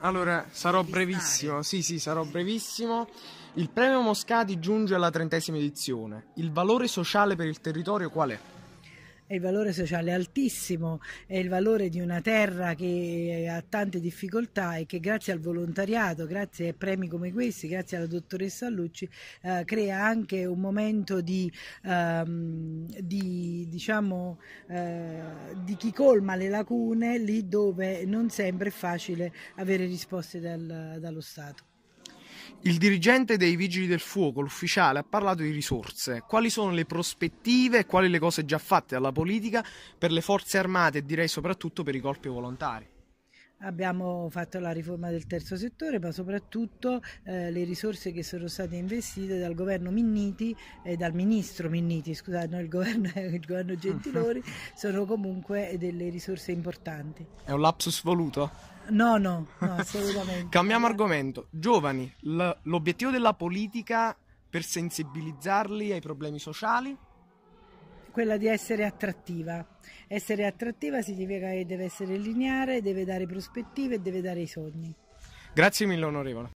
Allora, sarò brevissimo. Sì, sì, sarò brevissimo. Il premio Moscati giunge alla trentesima edizione. Il valore sociale per il territorio qual è? È il valore sociale altissimo, è il valore di una terra che ha tante difficoltà e che grazie al volontariato, grazie a premi come questi, grazie alla dottoressa Lucci, eh, crea anche un momento di, ehm, di, diciamo, eh, di chi colma le lacune lì dove non sempre è facile avere risposte dal, dallo Stato. Il dirigente dei Vigili del Fuoco, l'ufficiale, ha parlato di risorse. Quali sono le prospettive e quali le cose già fatte dalla politica per le forze armate e direi soprattutto per i corpi volontari? Abbiamo fatto la riforma del terzo settore, ma soprattutto eh, le risorse che sono state investite dal governo Minniti e dal ministro Minniti, scusate, non il governo, il governo Gentiloni, sono comunque delle risorse importanti. È un lapsus voluto? No, no, no assolutamente. Cambiamo argomento. Giovani, l'obiettivo della politica per sensibilizzarli ai problemi sociali? Quella di essere attrattiva. Essere attrattiva significa che deve essere lineare, deve dare prospettive e deve dare i sogni. Grazie mille onorevole.